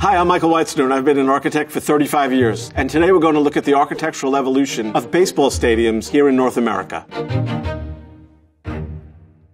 Hi, I'm Michael Wyetzner, and I've been an architect for 35 years. And today we're going to look at the architectural evolution of baseball stadiums here in North America.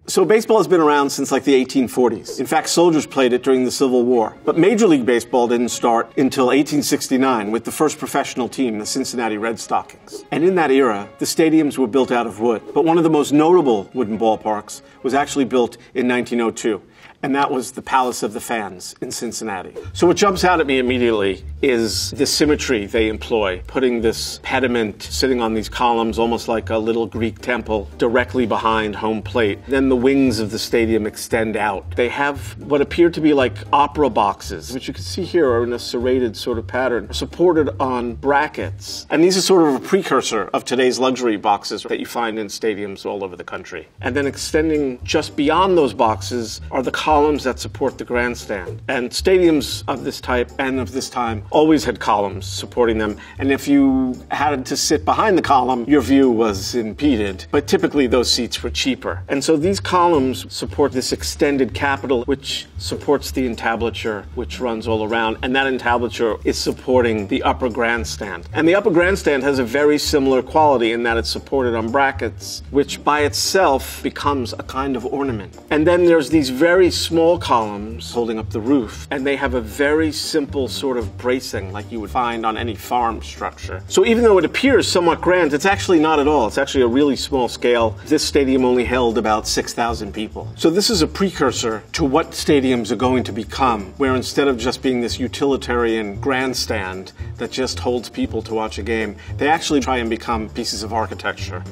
So baseball has been around since like the 1840s. In fact, soldiers played it during the Civil War. But Major League Baseball didn't start until 1869 with the first professional team, the Cincinnati Red Stockings. And in that era, the stadiums were built out of wood. But one of the most notable wooden ballparks was actually built in 1902 and that was the Palace of the Fans in Cincinnati. So what jumps out at me immediately is the symmetry they employ, putting this pediment sitting on these columns almost like a little Greek temple directly behind home plate. Then the wings of the stadium extend out. They have what appear to be like opera boxes, which you can see here are in a serrated sort of pattern, supported on brackets. And these are sort of a precursor of today's luxury boxes that you find in stadiums all over the country. And then extending just beyond those boxes are the columns that support the grandstand. And stadiums of this type and of this time always had columns supporting them. And if you had to sit behind the column, your view was impeded. But typically those seats were cheaper. And so these columns support this extended capital, which supports the entablature, which runs all around. And that entablature is supporting the upper grandstand. And the upper grandstand has a very similar quality in that it's supported on brackets, which by itself becomes a kind of ornament. And then there's these very small columns holding up the roof, and they have a very simple sort of bracing like you would find on any farm structure. So even though it appears somewhat grand, it's actually not at all. It's actually a really small scale. This stadium only held about 6,000 people. So this is a precursor to what stadiums are going to become, where instead of just being this utilitarian grandstand that just holds people to watch a game, they actually try and become pieces of architecture.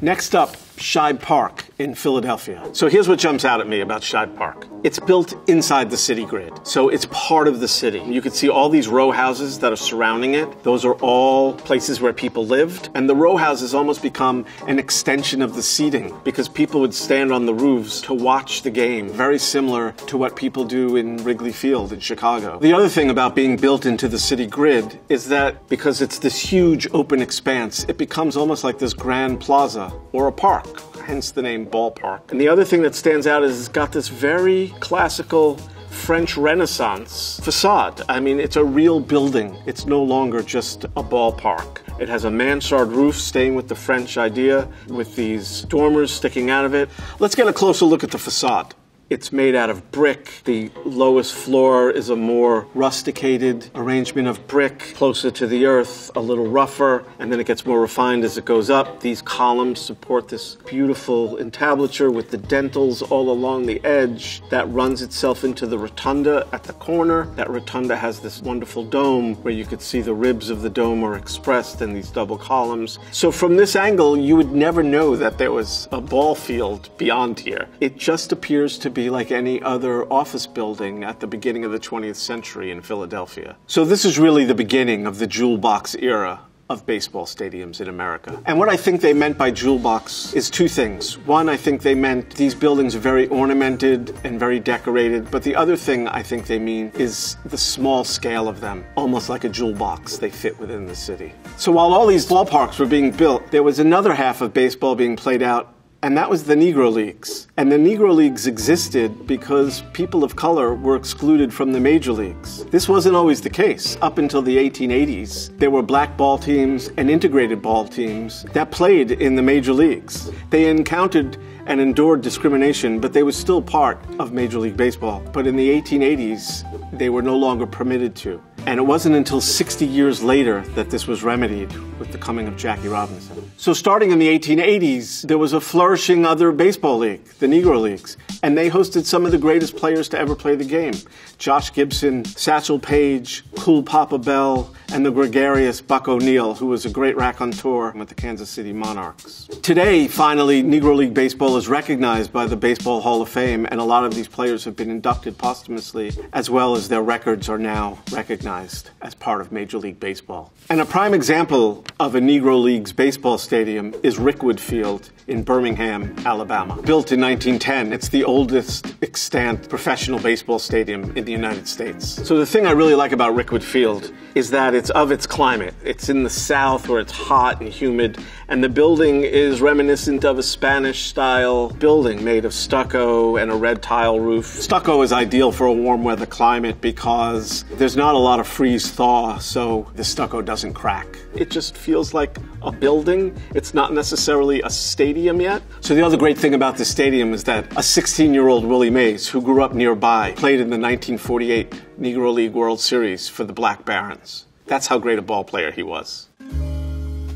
Next up, Shibe Park in Philadelphia. So here's what jumps out at me about Shibe Park. It's built inside the city grid. So it's part of the city. You can see all these row houses that are surrounding it. Those are all places where people lived. And the row houses almost become an extension of the seating because people would stand on the roofs to watch the game, very similar to what people do in Wrigley Field in Chicago. The other thing about being built into the city grid is that because it's this huge open expanse, it becomes almost like this grand plaza or a park hence the name ballpark. And the other thing that stands out is it's got this very classical French Renaissance facade. I mean, it's a real building. It's no longer just a ballpark. It has a mansard roof, staying with the French idea, with these dormers sticking out of it. Let's get a closer look at the facade. It's made out of brick. The lowest floor is a more rusticated arrangement of brick, closer to the earth, a little rougher, and then it gets more refined as it goes up. These columns support this beautiful entablature with the dentils all along the edge that runs itself into the rotunda at the corner. That rotunda has this wonderful dome where you could see the ribs of the dome are expressed in these double columns. So from this angle, you would never know that there was a ball field beyond here. It just appears to be be like any other office building at the beginning of the 20th century in Philadelphia. So this is really the beginning of the jewel box era of baseball stadiums in America. And what I think they meant by jewel box is two things. One, I think they meant these buildings are very ornamented and very decorated, but the other thing I think they mean is the small scale of them, almost like a jewel box they fit within the city. So while all these ballparks were being built, there was another half of baseball being played out and that was the Negro Leagues. And the Negro Leagues existed because people of color were excluded from the major leagues. This wasn't always the case. Up until the 1880s, there were black ball teams and integrated ball teams that played in the major leagues. They encountered and endured discrimination, but they were still part of Major League Baseball. But in the 1880s, they were no longer permitted to. And it wasn't until 60 years later that this was remedied with the coming of Jackie Robinson. So, starting in the 1880s, there was a flourishing other baseball league, the Negro Leagues, and they hosted some of the greatest players to ever play the game Josh Gibson, Satchel Paige, Cool Papa Bell, and the gregarious Buck O'Neil, who was a great raconteur with the Kansas City Monarchs. Today, finally, Negro League Baseball is recognized by the Baseball Hall of Fame, and a lot of these players have been inducted posthumously, as well as their records are now recognized as part of Major League Baseball. And a prime example of a Negro League's baseball stadium is Rickwood Field in Birmingham, Alabama. Built in 1910, it's the oldest extant professional baseball stadium in the United States. So the thing I really like about Rickwood Field is that it's of its climate. It's in the south where it's hot and humid, and the building is reminiscent of a Spanish style building made of stucco and a red tile roof. Stucco is ideal for a warm weather climate because there's not a lot freeze thaw, so the stucco doesn't crack. It just feels like a building. It's not necessarily a stadium yet. So the other great thing about this stadium is that a 16 year old Willie Mays, who grew up nearby, played in the 1948 Negro League World Series for the Black Barons. That's how great a ball player he was.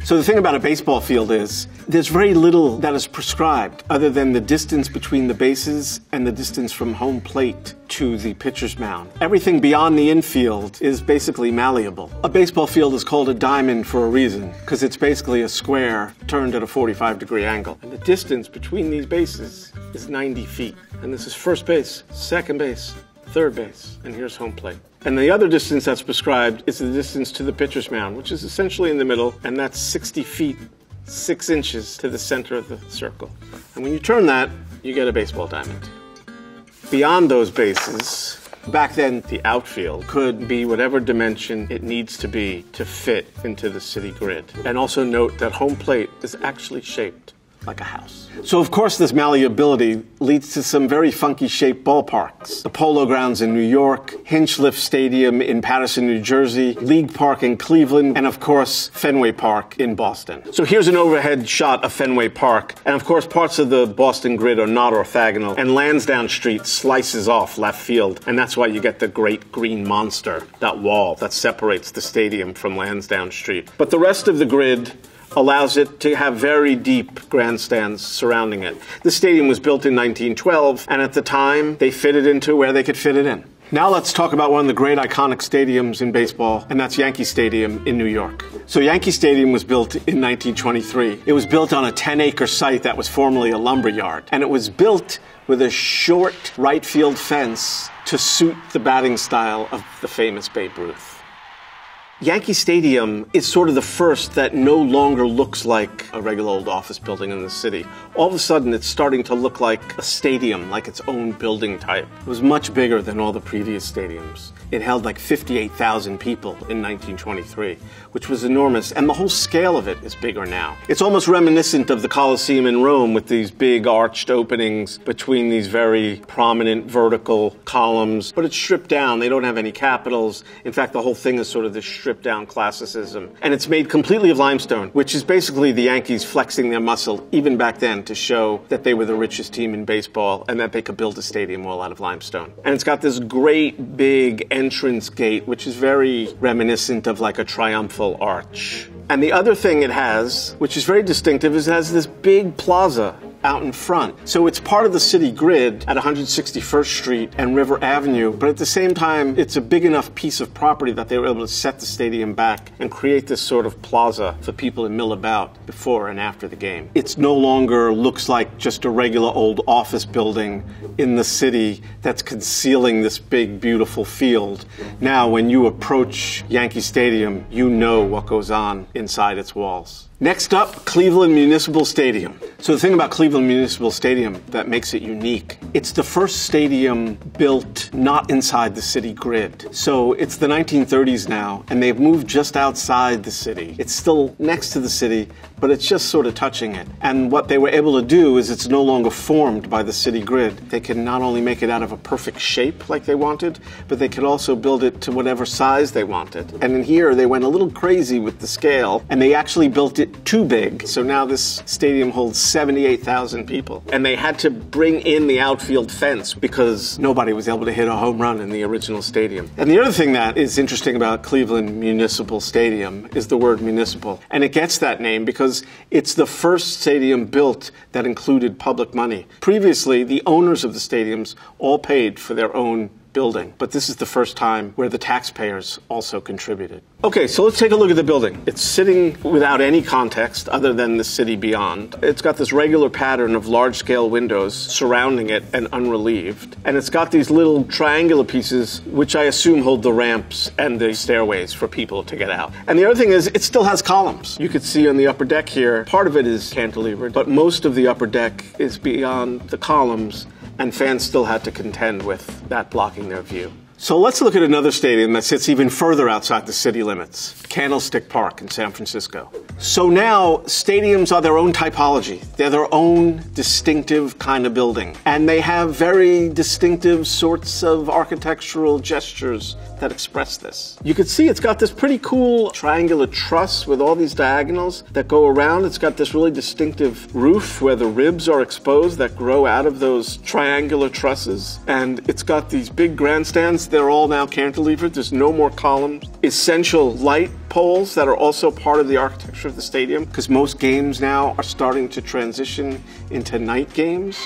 So the thing about a baseball field is there's very little that is prescribed other than the distance between the bases and the distance from home plate to the pitcher's mound. Everything beyond the infield is basically malleable. A baseball field is called a diamond for a reason because it's basically a square turned at a 45 degree angle. And the distance between these bases is 90 feet. And this is first base, second base, third base, and here's home plate. And the other distance that's prescribed is the distance to the pitcher's mound, which is essentially in the middle, and that's 60 feet, 6 inches to the center of the circle. And when you turn that, you get a baseball diamond. Beyond those bases, back then the outfield could be whatever dimension it needs to be to fit into the city grid. And also note that home plate is actually shaped like a house. So, of course, this malleability leads to some very funky shaped ballparks. The Polo Grounds in New York, Hinchliffe Stadium in Paterson, New Jersey, League Park in Cleveland, and of course, Fenway Park in Boston. So, here's an overhead shot of Fenway Park. And of course, parts of the Boston grid are not orthogonal, and Lansdowne Street slices off left field. And that's why you get the great green monster, that wall that separates the stadium from Lansdowne Street. But the rest of the grid allows it to have very deep grandstands surrounding it. The stadium was built in 1912, and at the time, they fitted it into where they could fit it in. Now let's talk about one of the great iconic stadiums in baseball, and that's Yankee Stadium in New York. So Yankee Stadium was built in 1923. It was built on a 10 acre site that was formerly a lumber yard, and it was built with a short right field fence to suit the batting style of the famous Babe Ruth. Yankee Stadium is sort of the first that no longer looks like a regular old office building in the city. All of a sudden, it's starting to look like a stadium, like its own building type. It was much bigger than all the previous stadiums. It held like 58,000 people in 1923, which was enormous, and the whole scale of it is bigger now. It's almost reminiscent of the Colosseum in Rome with these big arched openings between these very prominent vertical columns, but it's stripped down. They don't have any capitals. In fact, the whole thing is sort of this stripped down classicism. And it's made completely of limestone, which is basically the Yankees flexing their muscle even back then to show that they were the richest team in baseball and that they could build a stadium all out of limestone. And it's got this great big entrance gate, which is very reminiscent of like a triumphal arch. And the other thing it has, which is very distinctive, is it has this big plaza out in front. So it's part of the city grid at 161st Street and River Avenue, but at the same time, it's a big enough piece of property that they were able to set the stadium back and create this sort of plaza for people to mill about before and after the game. It's no longer looks like just a regular old office building in the city that's concealing this big, beautiful field. Now, when you approach Yankee Stadium, you know what goes on inside its walls. Next up, Cleveland Municipal Stadium. So, the thing about Cleveland Municipal Stadium that makes it unique, it's the first stadium built not inside the city grid. So, it's the 1930s now, and they've moved just outside the city. It's still next to the city, but it's just sort of touching it. And what they were able to do is it's no longer formed by the city grid. They can not only make it out of a perfect shape like they wanted, but they could also build it to whatever size they wanted. And in here, they went a little crazy with the scale, and they actually built it too big. So now this stadium holds 78,000 people. And they had to bring in the outfield fence because nobody was able to hit a home run in the original stadium. And the other thing that is interesting about Cleveland Municipal Stadium is the word municipal. And it gets that name because it's the first stadium built that included public money. Previously, the owners of the stadiums all paid for their own building, but this is the first time where the taxpayers also contributed. Okay, so let's take a look at the building. It's sitting without any context other than the city beyond. It's got this regular pattern of large scale windows surrounding it and unrelieved. And it's got these little triangular pieces, which I assume hold the ramps and the stairways for people to get out. And the other thing is, it still has columns. You could see on the upper deck here, part of it is cantilevered, but most of the upper deck is beyond the columns and fans still had to contend with that blocking their view. So let's look at another stadium that sits even further outside the city limits Candlestick Park in San Francisco. So now stadiums are their own typology, they're their own distinctive kind of building. And they have very distinctive sorts of architectural gestures that express this. You can see it's got this pretty cool triangular truss with all these diagonals that go around. It's got this really distinctive roof where the ribs are exposed that grow out of those triangular trusses. And it's got these big grandstands. They're all now cantilevered. There's no more columns. Essential light poles that are also part of the architecture of the stadium because most games now are starting to transition into night games.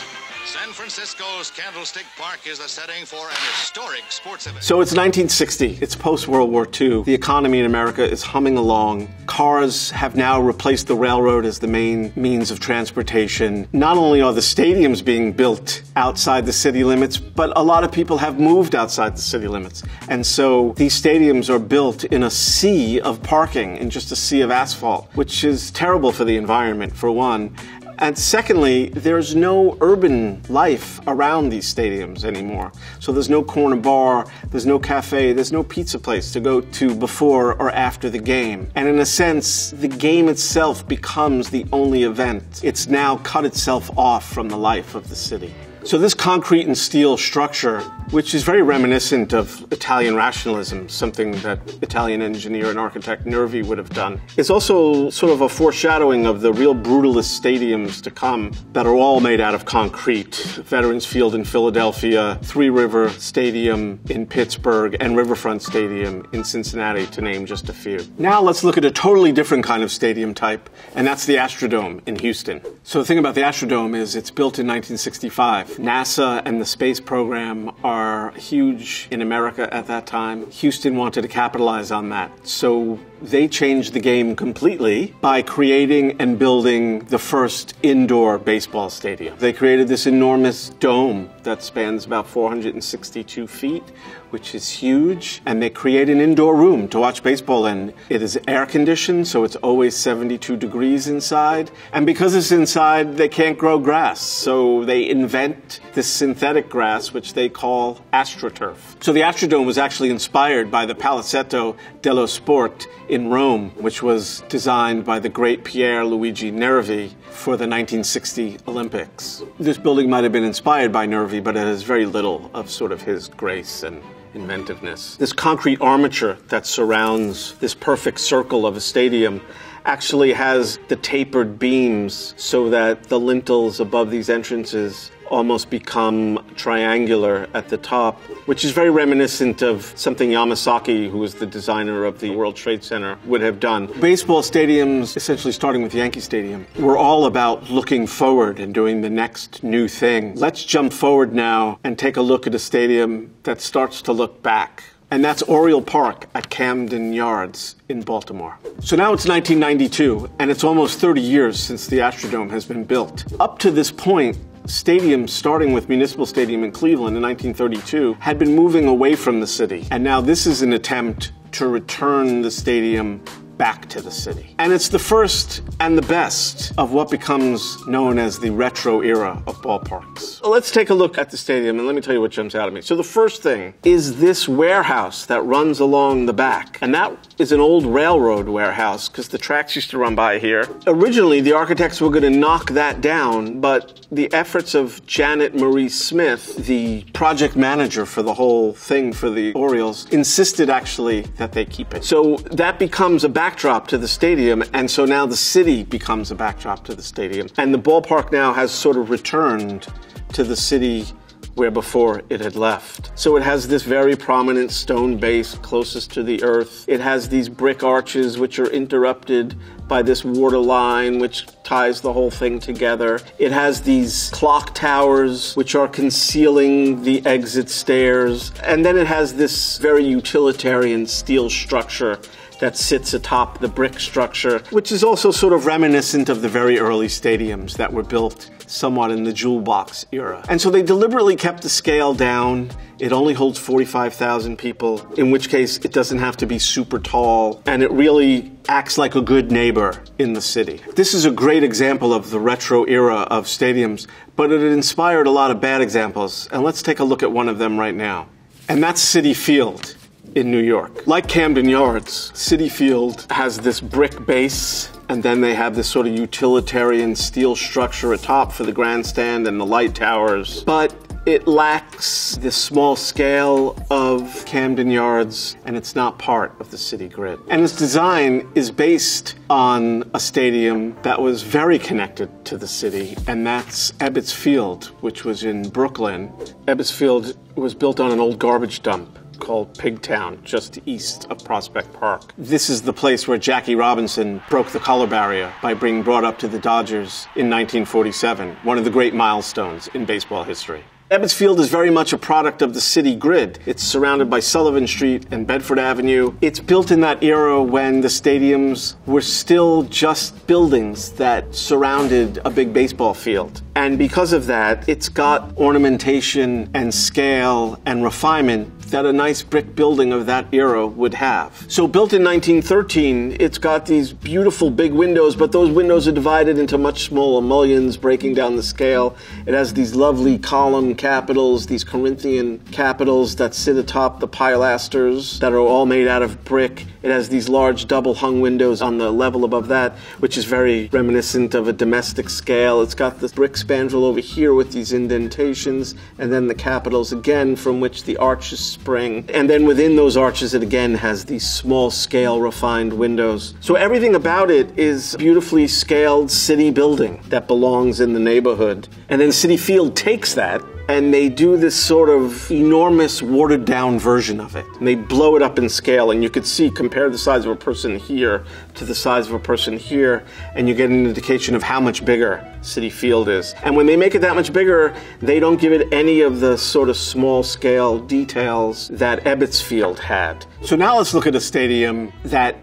San Francisco's Candlestick Park is the setting for an historic sports event. So it's 1960. It's post World War II. The economy in America is humming along. Cars have now replaced the railroad as the main means of transportation. Not only are the stadiums being built outside the city limits, but a lot of people have moved outside the city limits. And so these stadiums are built in a sea of parking, in just a sea of asphalt, which is terrible for the environment, for one. And secondly, there's no urban life around these stadiums anymore. So there's no corner bar, there's no cafe, there's no pizza place to go to before or after the game. And in a sense, the game itself becomes the only event. It's now cut itself off from the life of the city. So this concrete and steel structure, which is very reminiscent of Italian rationalism, something that Italian engineer and architect Nervi would have done, is also sort of a foreshadowing of the real brutalist stadiums to come that are all made out of concrete. Veterans Field in Philadelphia, Three River Stadium in Pittsburgh, and Riverfront Stadium in Cincinnati, to name just a few. Now let's look at a totally different kind of stadium type, and that's the Astrodome in Houston. So the thing about the Astrodome is it's built in 1965. NASA and the space program are huge in America at that time. Houston wanted to capitalize on that. So they changed the game completely by creating and building the first indoor baseball stadium. They created this enormous dome that spans about 462 feet, which is huge, and they create an indoor room to watch baseball in. It is air conditioned, so it's always 72 degrees inside. And because it's inside, they can't grow grass, so they invent this synthetic grass, which they call AstroTurf. So the Astrodome was actually inspired by the Palazzetto dello Sport in Rome, which was designed by the great Pier Luigi Nervi for the 1960 Olympics. This building might have been inspired by Nervi, but it has very little of sort of his grace and inventiveness. This concrete armature that surrounds this perfect circle of a stadium actually has the tapered beams so that the lintels above these entrances almost become triangular at the top, which is very reminiscent of something Yamasaki, who was the designer of the World Trade Center, would have done. Baseball stadiums, essentially starting with Yankee Stadium, were all about looking forward and doing the next new thing. Let's jump forward now and take a look at a stadium that starts to look back. And that's Oriole Park at Camden Yards in Baltimore. So now it's 1992, and it's almost 30 years since the Astrodome has been built. Up to this point, stadiums, starting with Municipal Stadium in Cleveland in 1932, had been moving away from the city. And now this is an attempt to return the stadium back to the city. And it's the first and the best of what becomes known as the retro era of ballparks. Let's take a look at the stadium and let me tell you what jumps out at me. So the first thing is this warehouse that runs along the back. And that is an old railroad warehouse because the tracks used to run by here. Originally, the architects were going to knock that down, but the efforts of Janet Marie Smith, the project manager for the whole thing for the Orioles, insisted actually that they keep it. So that becomes a backdrop to the stadium, and so now the city becomes a backdrop to the stadium. And the ballpark now has sort of returned to the city where before it had left. So it has this very prominent stone base closest to the earth. It has these brick arches which are interrupted by this water line which ties the whole thing together. It has these clock towers which are concealing the exit stairs. And then it has this very utilitarian steel structure that sits atop the brick structure, which is also sort of reminiscent of the very early stadiums that were built somewhat in the jewel box era. And so they deliberately kept the scale down. It only holds 45,000 people, in which case it doesn't have to be super tall, and it really acts like a good neighbor in the city. This is a great example of the retro era of stadiums, but it inspired a lot of bad examples, and let's take a look at one of them right now. and that's Citi Field in New York. Like Camden Yards, Citi Field has this brick base and then they have this sort of utilitarian steel structure atop for the grandstand and the light towers. But it lacks the small scale of Camden Yards, and it's not part of the city grid. And its design is based on a stadium that was very connected to the city, and that's Ebbets Field, which was in Brooklyn. Ebbets Field was built on an old garbage dump called Pigtown, just east of Prospect Park. This is the place where Jackie Robinson broke the color barrier by being brought up to the Dodgers in 1947, one of the great milestones in baseball history. Ebbets Field is very much a product of the city grid. It's surrounded by Sullivan Street and Bedford Avenue. It's built in that era when the stadiums were still just buildings that surrounded a big baseball field. And because of that, it's got ornamentation and scale and refinement that a nice brick building of that era would have. So, built in 1913, it's got these beautiful big windows, but those windows are divided into much smaller mullions, breaking down the scale. It has these lovely column capitals, these Corinthian capitals that sit atop the pilasters that are all made out of brick. It has these large double hung windows on the level above that, which is very reminiscent of a domestic scale. It's got the brick spandrel over here with these indentations, and then the capitals again from which the arches spring. And then within those arches, it again has these small scale refined windows. So everything about it is beautifully scaled city building that belongs in the neighborhood. And then Citi Field takes that and they do this sort of enormous watered down version of it. And they blow it up in scale, and you could see, compare the size of a person here to the size of a person here, and you get an indication of how much bigger Citi Field is. And when they make it that much bigger, they don't give it any of the sort of small scale details that Ebbets Field had. So now let's look at a stadium that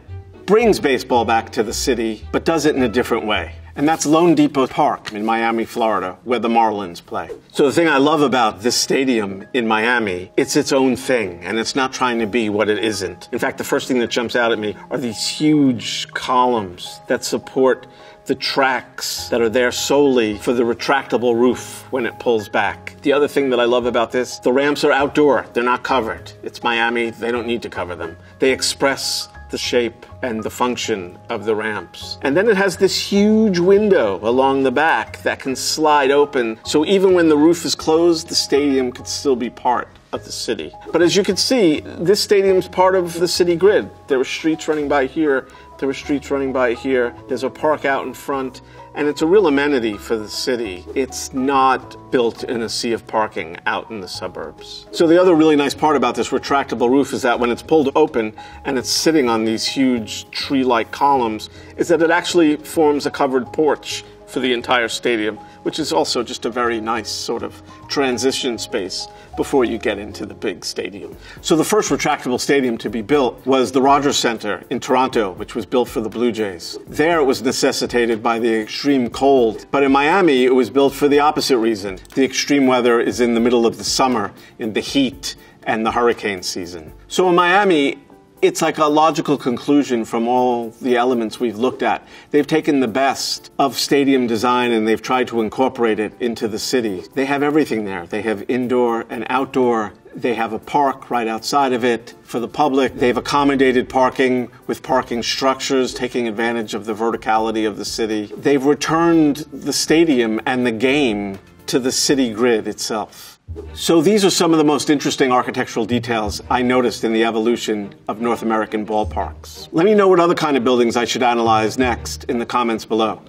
brings baseball back to the city, but does it in a different way and that's loanDepot Park in Miami, Florida, where the Marlins play. So the thing I love about this stadium in Miami, it's its own thing, and it's not trying to be what it isn't. In fact, the first thing that jumps out at me are these huge columns that support the tracks that are there solely for the retractable roof when it pulls back. The other thing that I love about this, the ramps are outdoor. They're not covered. It's Miami. They don't need to cover them. They express the shape and the function of the ramps. And then it has this huge window along the back that can slide open, so even when the roof is closed, the stadium could still be part of the city. But as you can see, this stadium is part of the city grid. There were streets running by here, there were streets running by here, there's a park out in front, and it's a real amenity for the city. It's not built in a sea of parking out in the suburbs. So the other really nice part about this retractable roof is that when it's pulled open and it's sitting on these huge tree-like columns, is that it actually forms a covered porch for the entire stadium, which is also just a very nice sort of transition space before you get into the big stadium. So the first retractable stadium to be built was the Rogers Center in Toronto, which was built for the Blue Jays. There it was necessitated by the extreme cold, but in Miami it was built for the opposite reason. The extreme weather is in the middle of the summer, in the heat and the hurricane season. So in Miami, it's like a logical conclusion from all the elements we've looked at. They've taken the best of stadium design and they've tried to incorporate it into the city. They have everything there. They have indoor and outdoor. They have a park right outside of it for the public. They've accommodated parking with parking structures, taking advantage of the verticality of the city. They've returned the stadium and the game to the city grid itself. So these are some of the most interesting architectural details I noticed in the evolution of North American ballparks. Let me know what other kind of buildings I should analyze next in the comments below.